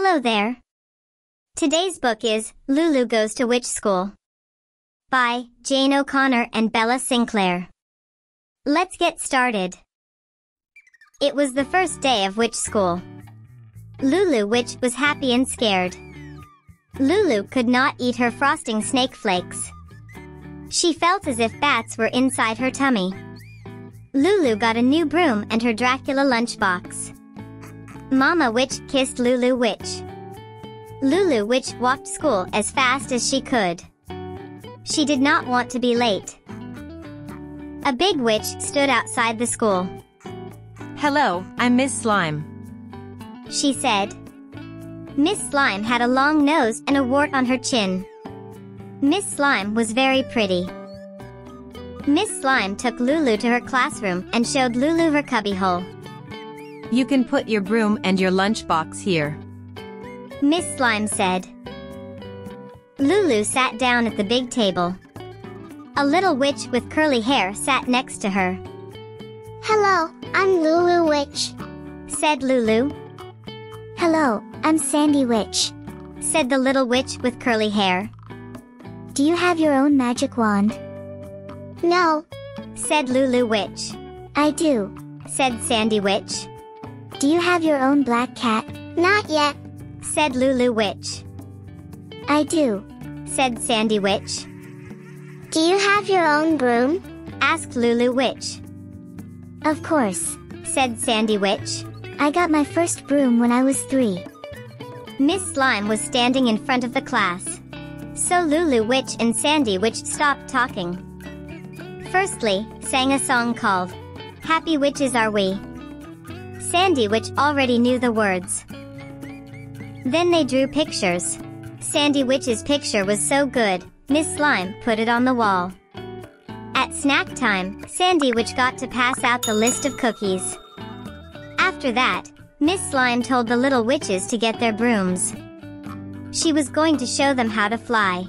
Hello there. Today's book is Lulu Goes to Witch School by Jane O'Connor and Bella Sinclair. Let's get started. It was the first day of witch school. Lulu Witch was happy and scared. Lulu could not eat her frosting snake flakes. She felt as if bats were inside her tummy. Lulu got a new broom and her Dracula lunchbox. Mama Witch kissed Lulu Witch. Lulu Witch walked school as fast as she could. She did not want to be late. A big witch stood outside the school. Hello, I'm Miss Slime. She said. Miss Slime had a long nose and a wart on her chin. Miss Slime was very pretty. Miss Slime took Lulu to her classroom and showed Lulu her cubbyhole. You can put your broom and your lunchbox here. Miss Slime said. Lulu sat down at the big table. A little witch with curly hair sat next to her. Hello, I'm Lulu Witch. Said Lulu. Hello, I'm Sandy Witch. Said the little witch with curly hair. Do you have your own magic wand? No. Said Lulu Witch. I do. Said Sandy Witch. Do you have your own black cat? Not yet. Said Lulu Witch. I do. Said Sandy Witch. Do you have your own broom? Asked Lulu Witch. Of course. Said Sandy Witch. I got my first broom when I was three. Miss Slime was standing in front of the class. So Lulu Witch and Sandy Witch stopped talking. Firstly, sang a song called Happy Witches Are We. Sandy Witch already knew the words. Then they drew pictures. Sandy Witch's picture was so good, Miss Slime put it on the wall. At snack time, Sandy Witch got to pass out the list of cookies. After that, Miss Slime told the little witches to get their brooms. She was going to show them how to fly.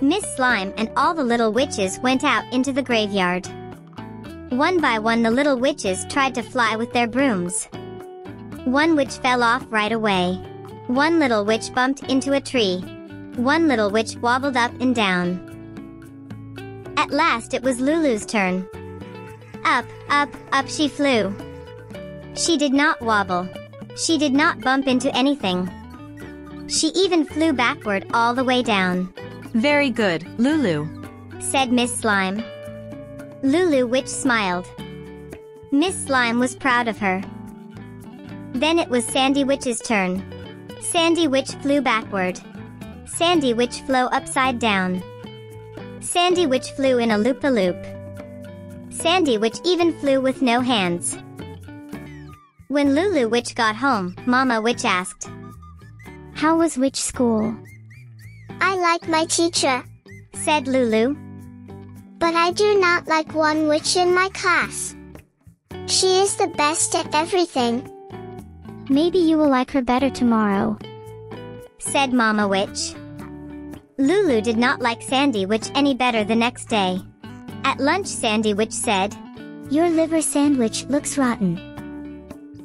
Miss Slime and all the little witches went out into the graveyard. One by one the little witches tried to fly with their brooms. One witch fell off right away. One little witch bumped into a tree. One little witch wobbled up and down. At last it was Lulu's turn. Up, up, up she flew. She did not wobble. She did not bump into anything. She even flew backward all the way down. Very good, Lulu. Said Miss Slime. Lulu Witch smiled. Miss Slime was proud of her. Then it was Sandy Witch's turn. Sandy Witch flew backward. Sandy Witch flew upside down. Sandy Witch flew in a loop-a-loop. Sandy Witch even flew with no hands. When Lulu Witch got home, Mama Witch asked, How was witch school? I like my teacher, said Lulu. But I do not like one witch in my class. She is the best at everything. Maybe you will like her better tomorrow. said Mama Witch. Lulu did not like Sandy Witch any better the next day. At lunch Sandy Witch said, Your liver sandwich looks rotten.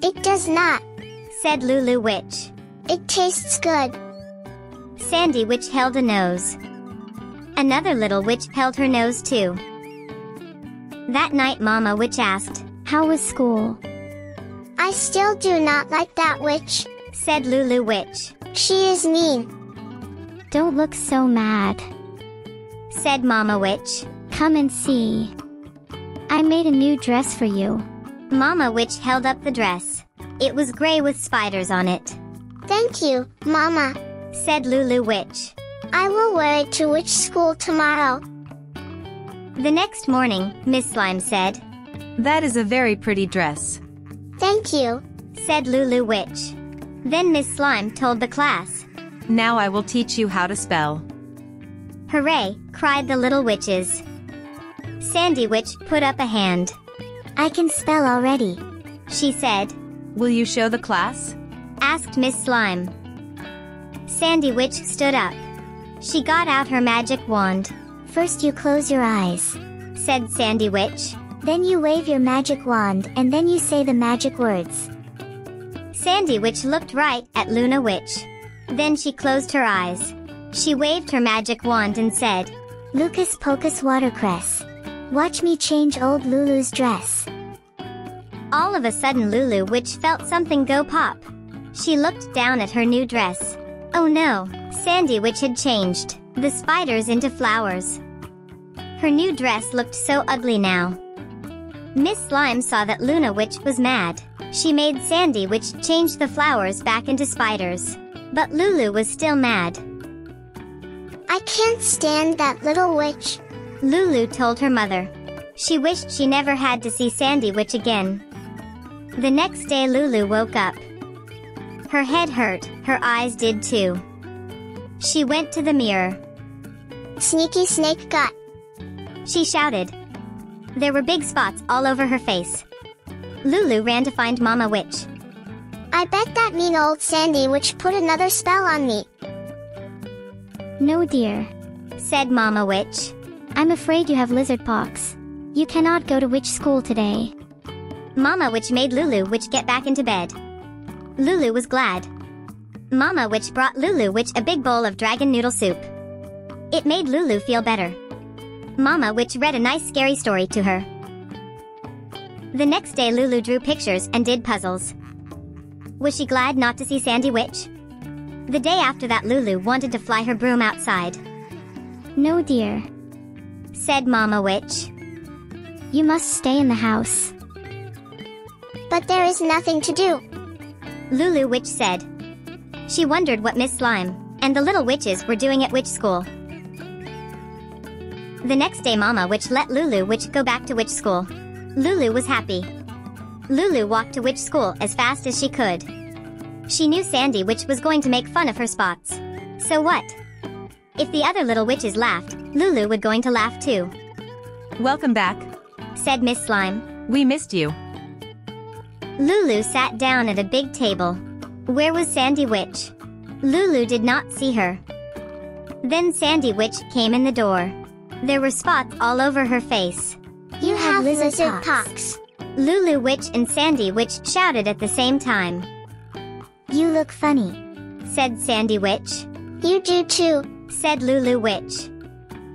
It does not. said Lulu Witch. It tastes good. Sandy Witch held a nose. Another little witch held her nose too. That night Mama Witch asked, How was school? I still do not like that witch. said Lulu Witch, She is mean. Don't look so mad. said Mama Witch. Come and see. I made a new dress for you. Mama Witch held up the dress. It was gray with spiders on it, Thank you, Mama. said Lulu Witch. I will wear it to witch school tomorrow. The next morning, Miss Slime said, That is a very pretty dress. Thank you. said Lulu Witch. Then Miss Slime told the class. Now I will teach you how to spell. Hooray, cried the little witches. Sandy Witch put up a hand. I can spell already. She said, Will you show the class? asked Miss Slime. Sandy Witch stood up. She got out her magic wand, First you close your eyes. said Sandy Witch. Then you wave your magic wand and then you say the magic words. Sandy Witch looked right at Luna Witch. Then she closed her eyes. She waved her magic wand and said, Lucas Pocus Watercress. Watch me change old Lulu's dress. All of a sudden Lulu Witch felt something go pop. She looked down at her new dress. Oh no, Sandy Witch had changed the spiders into flowers. Her new dress looked so ugly now. Miss Slime saw that Luna Witch was mad. She made Sandy Witch change the flowers back into spiders. But Lulu was still mad. I can't stand that little witch. Lulu told her mother. She wished she never had to see Sandy Witch again. The next day Lulu woke up. Her head hurt, her eyes did too. She went to the mirror. Sneaky snake gut. She shouted. There were big spots all over her face. Lulu ran to find Mama Witch. I bet that mean old Sandy Witch put another spell on me. No dear, said Mama Witch. I'm afraid you have lizard pox. You cannot go to witch school today. Mama Witch made Lulu Witch get back into bed. Lulu was glad. Mama Witch brought Lulu Witch a big bowl of dragon noodle soup. It made Lulu feel better. Mama Witch read a nice scary story to her. The next day Lulu drew pictures and did puzzles. Was she glad not to see Sandy Witch? The day after that Lulu wanted to fly her broom outside. No dear, said Mama Witch. You must stay in the house. But there is nothing to do. Lulu Witch said. She wondered what Miss Slime and the little witches were doing at witch school. The next day Mama Witch let Lulu Witch go back to witch school. Lulu was happy. Lulu walked to witch school as fast as she could. She knew Sandy Witch was going to make fun of her spots. So what? If the other little witches laughed, Lulu would going to laugh too. Welcome back, said Miss Slime. We missed you. Lulu sat down at a big table. Where was Sandy Witch? Lulu did not see her. Then Sandy Witch came in the door. There were spots all over her face. You, have, lizard, lizard pox. Lulu Witch and Sandy Witch shouted at the same time. You look funny, said Sandy Witch. You do too, said Lulu Witch.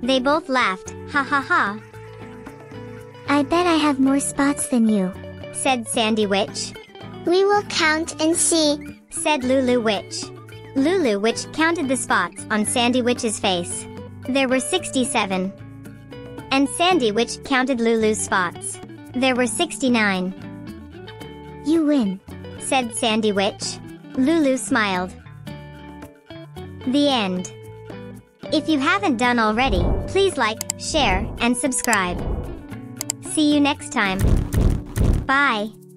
They both laughed, ha ha ha. I bet I have more spots than you, said Sandy Witch. We will count and see, said Lulu Witch. Lulu Witch counted the spots on Sandy Witch's face. There were 67. And Sandy Witch counted Lulu's spots. There were 69. You win, said Sandy Witch. Lulu smiled. The end. If you haven't done already, please like, share, and subscribe. See you next time. Bye.